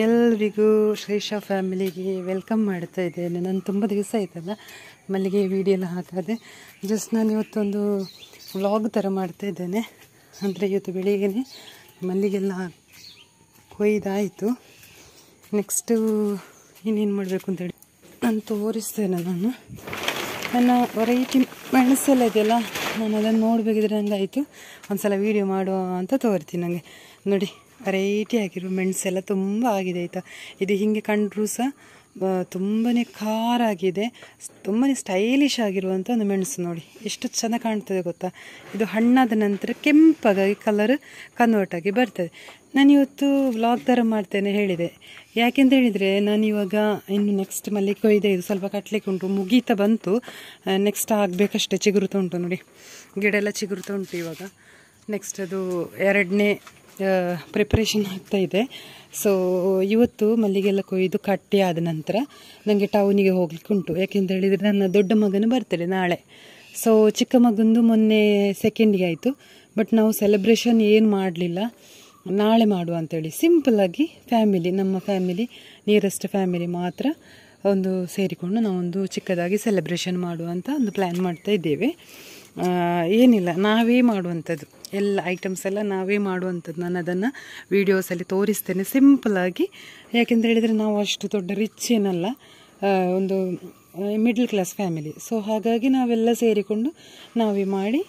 ಎಲ್ರಿಗೂ ಶ್ರೇಷಾ ಫ್ಯಾಮಿಲಿಗೆ ವೆಲ್ಕಮ್ ಮಾಡ್ತಾ ಇದ್ದೇನೆ. ನಾನು ತುಂಬ ದಿವಸ ಆಯ್ತಲ್ಲ, ಮಲ್ಲಿಗೆ ವಿಡಿಯೋ ಎಲ್ಲ ಹಾಕದೆ. ಜಸ್ಟ್ ನಾನು ಇವತ್ತೊಂದು ವ್ಲಾಗ್ ಥರ ಮಾಡ್ತಾ ಇದ್ದೇನೆ. ಅಂದರೆ ಇವತ್ತು ಬೆಳಿಗ್ಗೆನೆ ಮಲ್ಲಿಗೆಲ್ಲ ಕೊಯ್ದಾಯಿತು. ನೆಕ್ಸ್ಟು ಇನ್ನೇನು ಮಾಡಬೇಕು ಅಂತೇಳಿ ನಾನು ತೋರಿಸ್ತೇನೆ ನಾನು ನನ್ನ ವೆರೈಟಿ ಮೆಣಸೆಲ್ಲ ಇದೆಯಲ್ಲ, ನಾನು ಅದನ್ನು ನೋಡಬೇಕಿದ್ರೆ ಅಂದಾಯಿತು ಒಂದು ಸಲ ವೀಡಿಯೋ ಮಾಡುವ ಅಂತ ತೋರ್ತೀನಿ ನನಗೆ ನೋಡಿ ವೆರೈಟಿ ಆಗಿರೋ ಮೆಣಸೆಲ್ಲ ತುಂಬ ಆಗಿದೆ, ಆಯಿತಾ? ಇದು ಹೀಗೆ ಕಂಡರೂ ಸಹ ತುಂಬಾ ಖಾರ ಆಗಿದೆ ತುಂಬಾ ಸ್ಟೈಲಿಶ್ ಆಗಿರುವಂಥ ಒಂದು ಮೆಣಸು ನೋಡಿ. ಎಷ್ಟು ಚೆನ್ನಾಗಿ ಕಾಣ್ತದೆ ಗೊತ್ತಾ? ಇದು ಹಣ್ಣಾದ ನಂತರ ಕೆಂಪಾಗಿ ಕಲರ್ ಕನ್ವರ್ಟ್ ಆಗಿ ಬರ್ತದೆ. ನಾನು ಇವತ್ತು ವ್ಲಾಗ್ ಥರ ಮಾಡ್ತೇನೆ ಹೇಳಿದೆ. ಯಾಕೆಂತ ಹೇಳಿದರೆ ಇವಾಗ ಇನ್ನು ನೆಕ್ಸ್ಟ್ ಮಲ್ಲಿಗೆ ಕೊಯ್ದೆ ಇದು ಸ್ವಲ್ಪ ಕಟ್ಲಿಕ್ಕೆ ಉಂಟು, ಮುಗೀತಾ ಬಂತು. ನೆಕ್ಸ್ಟ್ ಆಗಬೇಕಷ್ಟೇ ಚಿಗುರುತ್ತಾ ಉಂಟು ನೋಡಿ. ಗಿಡ ಎಲ್ಲ ಚಿಗುರುತ್ತಾ ಉಂಟು ಇವಾಗ. ನೆಕ್ಸ್ಟ್ ಅದು ಎರಡನೇ ಪ್ರಿಪ್ರೇಷನ್ ಆಗ್ತಾ ಇದೆ. ಸೊ ಇವತ್ತು ಮಲ್ಲಿಗೆಲ್ಲ ಕೊಯ್ದು ಕಟ್ಟಿ ಆದ ನಂತರ ನನಗೆ ಟೌನಿಗೆ ಹೋಗ್ಲಿಕ್ಕೆ ಉಂಟು. ಯಾಕೆಂತ ಹೇಳಿದರೆ ನನ್ನ ದೊಡ್ಡ ಮಗನು ಬರ್ತಾರೆ ನಾಳೆ. ಸೊ ಚಿಕ್ಕ ಮಗಂದು ಮೊನ್ನೆ ಸೆಕೆಂಡಿಗೆ ಆಯಿತು. ಬಟ್ ನಾವು ಸೆಲೆಬ್ರೇಷನ್ ಏನು ಮಾಡಲಿಲ್ಲ. ನಾಳೆ ಮಾಡುವ ಅಂತೇಳಿ. ಸಿಂಪಲ್ಲಾಗಿ ಫ್ಯಾಮಿಲಿ ನಮ್ಮ ಫ್ಯಾಮಿಲಿ ನಿಯರೆಸ್ಟ್ ಫ್ಯಾಮಿಲಿ ಮಾತ್ರ ಒಂದು ಸೇರಿಕೊಂಡು ನಾವೊಂದು ಚಿಕ್ಕದಾಗಿ ಸೆಲೆಬ್ರೇಷನ್ ಮಾಡುವಂಥ ಒಂದು ಪ್ಲ್ಯಾನ್ ಮಾಡ್ತಾ ಇದ್ದೇವೆ. ಏನಿಲ್ಲ, ನಾವೇ ಮಾಡುವಂಥದ್ದು. ಎಲ್ಲ ಐಟಮ್ಸ್ ಎಲ್ಲ ನಾವೇ ಮಾಡುವಂಥದ್ದು. ನಾನು ಅದನ್ನು ವೀಡಿಯೋಸಲ್ಲಿ ತೋರಿಸ್ತೇನೆ ಸಿಂಪಲಾಗಿ ಯಾಕೆಂತ ಹೇಳಿದರೆ ನಾವು ಅಷ್ಟು ದೊಡ್ಡ ರಿಚ್ ಏನಲ್ಲ ಒಂದು ಮಿಡ್ಲ್ ಕ್ಲಾಸ್ ಫ್ಯಾಮಿಲಿ ಸೊ ಹಾಗಾಗಿ ನಾವೆಲ್ಲ ಸೇರಿಕೊಂಡು ನಾವೇ ಮಾಡಿ,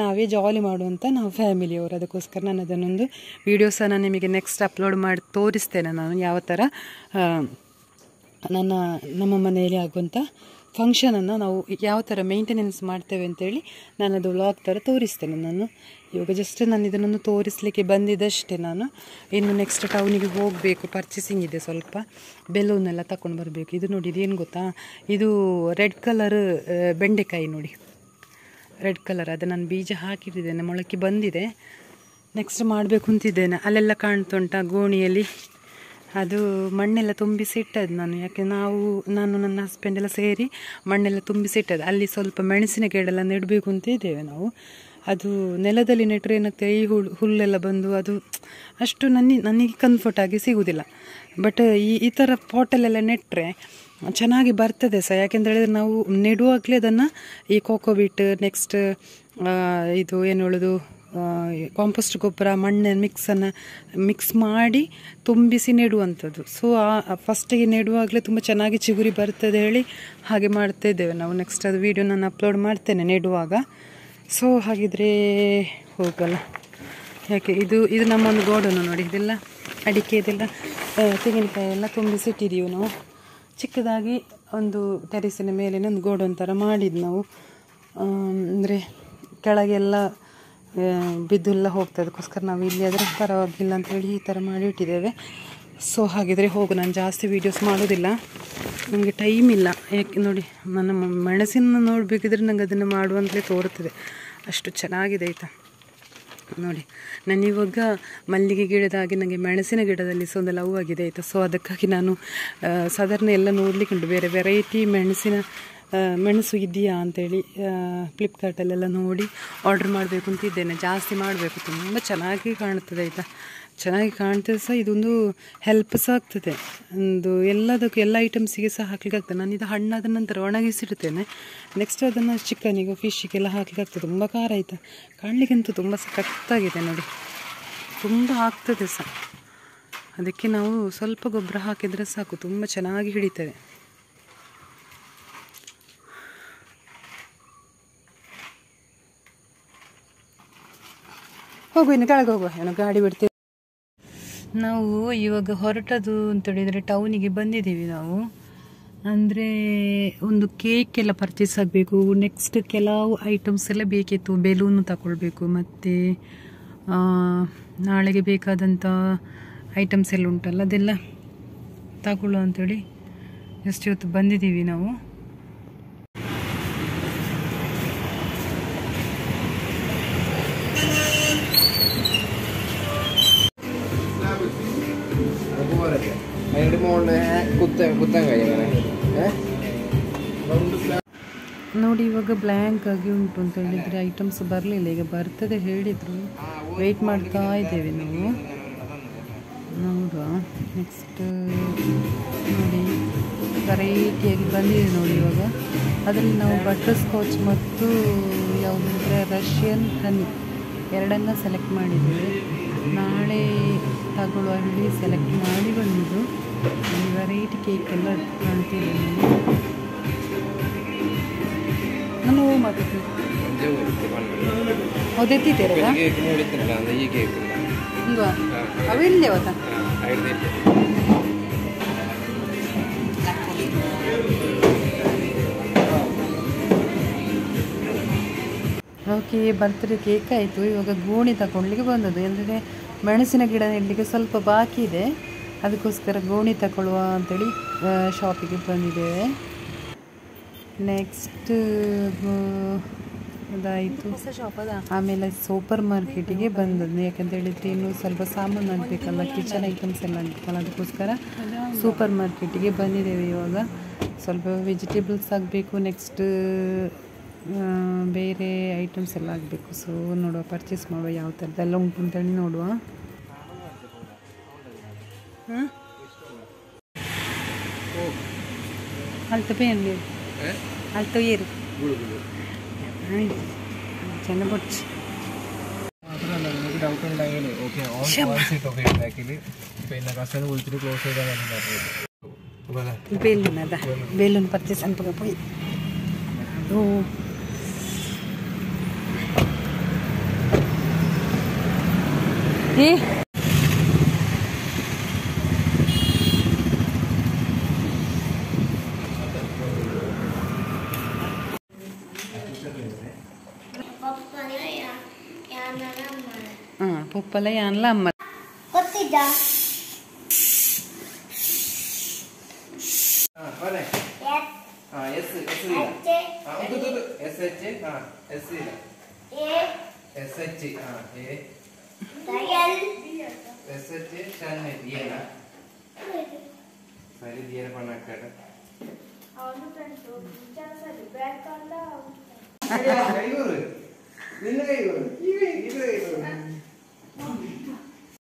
ನಾವೇ ಜಾಲಿ ಮಾಡುವಂಥ ನಾವು ಫ್ಯಾಮಿಲಿಯವರು ಅದಕ್ಕೋಸ್ಕರ ನಾನು ಅದನ್ನೊಂದು ವೀಡಿಯೋಸ ನಾನು ನಿಮಗೆ ನೆಕ್ಸ್ಟ್ ಅಪ್ಲೋಡ್ ಮಾಡಿ ತೋರಿಸ್ತೇನೆ ನಾನು ಯಾವ ಥರ ನನ್ನ, ನಮ್ಮ ಮನೆಯಲ್ಲಿ ಆಗುವಂಥ ಫಂಕ್ಷನನ್ನು ನಾವು ಯಾವ ಥರ ಮೇಂಟೆನೆನ್ಸ್ ಮಾಡ್ತೇವೆ ಅಂತೇಳಿ ನಾನು ಅದು ವ್ಲಾಗ್ ಥರ ತೋರಿಸ್ತೇನೆ ನಾನು. ಇವಾಗ ಜಸ್ಟ್ ನಾನು ಇದನ್ನೊಂದು ತೋರಿಸಲಿಕ್ಕೆ ಬಂದಿದ್ದಷ್ಟೇ ನಾನು. ಇನ್ನು ನೆಕ್ಸ್ಟ್ ಟೌನಿಗೆ ಹೋಗಬೇಕು. ಪರ್ಚೇಸಿಂಗ್ ಇದೆ ಸ್ವಲ್ಪ. ಬೆಲೂನೆಲ್ಲ ತಗೊಂಡು ಬರಬೇಕು. ಇದು ನೋಡಿ, ಇದೇನು ಗೊತ್ತಾ? ಇದು ರೆಡ್ ಕಲರ್ ಬೆಂಡೆಕಾಯಿ ನೋಡಿ. ರೆಡ್ ಕಲರ್ ಅದು ನಾನು ಬೀಜ ಹಾಕಿಟ್ಟಿದ್ದೇನೆ. ಮೊಳಕೆ ಬಂದಿದೆ. ನೆಕ್ಸ್ಟ್ ಮಾಡಬೇಕು ಅಂತಿದ್ದೇನೆ. ಅಲ್ಲೆಲ್ಲ ಕಾಣ್ತುಂಟ ಗೋಣಿಯಲ್ಲಿ? ಅದು ಮಣ್ಣೆಲ್ಲ ತುಂಬಿಸಿ ಇಟ್ಟದ್ದು ನಾನು. ಯಾಕೆ ನಾವು, ನಾನು ನನ್ನ ಹಸ್ಬೆಂಡ್ ಎಲ್ಲ ಸೇರಿ ಮಣ್ಣೆಲ್ಲ ತುಂಬಿಸಿ ಇಟ್ಟದ್ದು ಅಲ್ಲಿ ಸ್ವಲ್ಪ ಮೆಣಸಿನ ಗಿಡ ನೆಡಬೇಕು ಅಂತ ಇದ್ದೇವೆ ನಾವು. ಅದು ನೆಲದಲ್ಲಿ ನೆಟ್ಟರೆ ಏನಾಗ್ತದೆ, ಈ ಹುಳು, ಹುಲ್ಲೆಲ್ಲ ಬಂದು ಅದು ಅಷ್ಟು ನನಗೆ ನನಗೆ ಕನ್ಫರ್ಟ್ ಆಗಿ ಸಿಗುವುದಿಲ್ಲ ಬಟ್ ಈ ಈ ಥರ ಪಾಟಲ್ಲೆಲ್ಲ ನೆಟ್ಟರೆ ಚೆನ್ನಾಗಿ ಬರ್ತದೆ ಸಹ. ಯಾಕೆಂತ ಹೇಳಿದ್ರೆ ನಾವು ನೆಡುವಾಗಲೇ ಅದನ್ನು ಈ ಕೋಕೋಬಿಟ್ ನೆಕ್ಸ್ಟ್ ಇದು ಏನು ಹೇಳೋದು? ಕಾಂಪೋಸ್ಟ್ ಗೊಬ್ಬರ, ಮಣ್ಣನ್ನು ಮಿಕ್ಸನ್ನು ಮಿಕ್ಸ್ ಮಾಡಿ ತುಂಬಿಸಿ ನೆಡುವಂಥದ್ದು. ಸೊ ಆ ಫಸ್ಟಿಗೆ ನೆಡುವಾಗಲೇ ತುಂಬ ಚೆನ್ನಾಗಿ ಚಿಗುರಿ ಬರ್ತದೆ ಹೇಳಿ ಹಾಗೆ ಮಾಡ್ತಾ ಇದ್ದೇವೆ. ನಾವು ನೆಕ್ಸ್ಟ್ ಅದು ವೀಡಿಯೋ ನಾನು ಅಪ್ಲೋಡ್ ಮಾಡ್ತೇನೆ ನೆಡುವಾಗ. ಸೊ ಹಾಗಿದ್ರೆ ಹೋಗಲ್ಲ. ಯಾಕೆ? ಇದು ಇದು ನಮ್ಮೊಂದು ಗೋಡನ್ನು ನೋಡಿ, ಇದೆಲ್ಲ ಅಡಿಕೆ, ಇದೆಲ್ಲ ತೆಂಗಿನಕಾಯಿ ಎಲ್ಲ ತುಂಬಿಸಿಟ್ಟಿದ್ದೀವಿ ನಾವು. ಚಿಕ್ಕದಾಗಿ ಒಂದು ಟೆರಿಸಿನ ಮೇಲಿನ ಒಂದು ಗೋಡನ್ ಥರ ಮಾಡಿದ್ದು ನಾವು. ಅಂದರೆ ಕೆಳಗೆಲ್ಲ ಬಿದ್ದೆಲ್ಲ ಹೋಗ್ತದೆ ಅದಕ್ಕೋಸ್ಕರ ನಾವು ಇಲ್ಲಿ ಆದರೆ ಪರವಾಗಿಲ್ಲ ಅಂತೇಳಿ ಈ ಥರ ಮಾಡಿ ಇಟ್ಟಿದ್ದೇವೆ. ಸೊ ಹಾಗಿದ್ರೆ ಹೋಗು. ನಾನು ಜಾಸ್ತಿ ವೀಡಿಯೋಸ್ ಮಾಡೋದಿಲ್ಲ. ನನಗೆ ಟೈಮ್ ಇಲ್ಲ. ಯಾಕೆ ನೋಡಿ, ನನ್ನ ಮೆಣಸಿನ ನೋಡಬೇಕಿದ್ರೆ ನನಗೆ ಅದನ್ನು ಮಾಡುವಂತಲೇ ತೋರುತ್ತದೆ. ಅಷ್ಟು ಚೆನ್ನಾಗಿದೆ ಆಯಿತಾ? ನೋಡಿ, ನಾನು ಇವಾಗ ಮಲ್ಲಿಗೆ ಗಿಡದಾಗಿ ನನಗೆ ಮೆಣಸಿನ ಗಿಡದಲ್ಲಿ ಸೊ ಒಂದು ಲವ್ ಆಗಿದೆ ಆಯಿತಾ? ಸೊ ಅದಕ್ಕಾಗಿ ನಾನು ಸಾಧಾರಣ ಎಲ್ಲ ನೋಡಲಿಕ್ಕೆ ಉಂಟು. ಬೇರೆ ವೆರೈಟಿ ಮೆಣಸಿನ ಮೆಣಸು ಇದೆಯಾ ಅಂತೇಳಿ ಫ್ಲಿಪ್ಕಾರ್ಟಲ್ಲೆಲ್ಲ ನೋಡಿ ಆರ್ಡ್ರ್ ಮಾಡಬೇಕು ಅಂತಿದ್ದೇನೆ ಜಾಸ್ತಿ ಮಾಡಬೇಕು, ತುಂಬ ಚೆನ್ನಾಗಿ ಕಾಣ್ತದೆ ಆಯಿತಾ? ಚೆನ್ನಾಗಿ ಕಾಣ್ತದೆ ಸಹ, ಇದೊಂದು ಹೆಲ್ಪ್ ಸಹ ಆಗ್ತದೆ. ಒಂದು ಎಲ್ಲದಕ್ಕೂ, ಎಲ್ಲ ಐಟಮ್ಸಿಗೆ ಸಹ ಹಾಕ್ಲಿಕ್ಕೆ ಆಗ್ತದೆ. ನಾನು ಇದು ಹಣ್ಣಾದ ನಂತರ ಒಣಗಿಸಿಡ್ತೇನೆ. ನೆಕ್ಸ್ಟ್ ಅದನ್ನು ಚಿಕನಿಗೆ ಫಿಶ್ಶಿಗೆಲ್ಲ ಹಾಕ್ಲಿಕ್ಕೆ ಆಗ್ತದೆ. ತುಂಬ ಖಾರ ಆಯಿತಾ? ಕಾಣಲಿಕ್ಕಂತೂ ತುಂಬ ಸಖತ್ತಾಗಿದೆ ನೋಡಿ. ತುಂಬ ಆಗ್ತದೆ ಸಹ. ಅದಕ್ಕೆ ನಾವು ಸ್ವಲ್ಪ ಗೊಬ್ಬರ ಹಾಕಿದರೆ ಸಾಕು. ತುಂಬ ಚೆನ್ನಾಗಿ ಹಿಡಿತದೆ. ಹೋಗು ಇನ್ನು ಕೆಳಗೆ ಹೋಗುವ ಏನೋ ಗಾಡಿ ಬಿಡ್ತೀವಿ ನಾವು ಇವಾಗ ಹೊರಟದು ಅಂತ ಹೇಳಿದರೆ ಟೌನಿಗೆ ಬಂದಿದ್ದೀವಿ ನಾವು. ಅಂದರೆ ಒಂದು ಕೇಕ್ ಎಲ್ಲ ಪರ್ಚೇಸ್ ಆಗಬೇಕು. ನೆಕ್ಸ್ಟ್ ಕೆಲವು ಐಟಮ್ಸ್ ಎಲ್ಲ ಬೇಕಿತ್ತು. ಬೆಲೂನು ತಗೊಳ್ಬೇಕು ಮತ್ತು ನಾಳೆಗೆ ಬೇಕಾದಂಥ ಐಟಮ್ಸ್ ಎಲ್ಲ ಉಂಟಲ್ಲ, ಅದೆಲ್ಲ ತಗೊಳ್ಳೋ ಅಂಥೇಳಿ ಜಸ್ಟ್ ಇವತ್ತು ಬಂದಿದ್ದೀವಿ ನಾವು. ನೋಡಿ, ಇವಾಗ ಬ್ಲ್ಯಾಂಕ್ ಆಗಿ ಉಂಟು ಅಂತ ಹೇಳಿದ್ರೆ ಐಟಮ್ಸ್ ಬರಲಿಲ್ಲ. ಈಗ ಬರ್ತದೆ ಹೇಳಿದ್ರು. ವೆಯ್ಟ್ ಮಾಡ್ತಾ ಇದ್ದೇವೆ ನಾವು. ನೋಡುವ. ನೆಕ್ಸ್ಟ್ ನೋಡಿ ವೆರೈಟಿಯಾಗಿ ಬಂದಿದೆ ನೋಡಿ ಇವಾಗ. ಅದರಲ್ಲಿ ನಾವು ಬಟರ್ ಸ್ಕಾಚ್ ಮತ್ತು ಯಾವುದಂದ್ರೆ ರಷ್ಯನ್ ಹನಿ ಎರಡನ್ನ ಸೆಲೆಕ್ಟ್ ಮಾಡಿದ್ದೀವಿ. ನಾಳೆ ತಗೊಳ್ಳುವ ಹಳ್ಳಿ ಸೆಲೆಕ್ಟ್ ಮಾಡಿ ಬಂದಿದ್ದು. ವೆರೈಟಿ ಕೇಕ್ ಎಲ್ಲ ಕಾಣ್ತಿದೆ ನೋಡಿ ನಾನು ಹಿಂಗ ಅವೆಲ್ಲಿ ಅವತ್ತ ಓಕೆ ಬರ್ತ್ಡೇ ಕೇಕ್ ಆಯಿತು. ಇವಾಗ ಗೋಣಿ ತಗೊಳ್ಳಿಕ್ಕೆ ಬಂದದ್ದು. ಅಂದರೆ ಮೆಣಸಿನ ಗಿಡ ನೆಡಲಿಕ್ಕೆ ಸ್ವಲ್ಪ ಬಾಕಿ ಇದೆ. ಅದಕ್ಕೋಸ್ಕರ ಗೋಣಿ ತಗೊಳ್ಳುವ ಅಂಥೇಳಿ ಶಾಪಿಗೆ ಬಂದಿದ್ದೇವೆ ನೆಕ್ಸ್ಟ್ ಅದಾಯಿತು. ಆಮೇಲೆ ಸೂಪರ್ ಮಾರ್ಕೆಟಿಗೆ ಬಂದದ್ದು. ಯಾಕಂತ ಹೇಳಿದ್ರೆ ಇನ್ನು ಸ್ವಲ್ಪ ಸಾಮಾನು ಆಗಬೇಕಲ್ಲ ಕಿಚನ್ ಐಟಮ್ಸ್ ಎಲ್ಲ ಆಗಬೇಕಲ್ಲ ಅದಕ್ಕೋಸ್ಕರ ಸೂಪರ್ ಮಾರ್ಕೆಟಿಗೆ ಬಂದಿದ್ದೇವೆ ಇವಾಗ. ಸ್ವಲ್ಪ ವೆಜಿಟೇಬಲ್ಸ್ ಆಗಬೇಕು ನೆಕ್ಸ್ಟ್ ಬೇರೆ ಐಟಮ್ಸ್ ಎಲ್ಲ ಆಗಬೇಕು. ಸೊ ನೋಡುವ ಪರ್ಚೇಸ್ ಮಾಡುವ ಯಾವ ಥರದ್ದೆಲ್ಲ ಉಂಟು ಅಂತೇಳಿ ನೋಡುವ. అలతపోయండి అలతయ్యారు చిన్నపొచ్చు డౌట్ ഉണ്ടായാലേ ഓക്കെ ഓൺ സീറ്റ് ഒക്കെ ഉണ്ടാക്കിയില് പിന്നെ കസ്റ്റമർ വിളിച്ചിട്ട് ക്ലോസ് ചെയ്താൽ ബెలూన్ అదా బెలూన్ పర్చేస్ అనుకుగా పోయి ఓ ఏ ಏ ಹಾಂ ಪುಪ್ಪಲ ಯಾನ್ಲ ಅಮ್ಮ ಗೊತ್ತಿದ್ದ ಹಾಂ ಬರೇ ಹಾಂ ಎಸ್ ಎಸ್ ಇಲ್ಲ ಹಾಂ ಎಸ್ ಎಚ್ ಹಾಂ ಎಸ್ ಇಲ್ಲ ಎಸ್ ಎಚ್ ಹಾಂ ಎ ಎಸ್ ಎಚ್ ಶನ್ ಏನ ಸರಿ ದಿಯರ ಪಣ ಹಾಕಟ ಕೈಗೂರು ನಿನ್ನ ಕೈಗೂರು ಈ ಕೈ ಇದು Amen.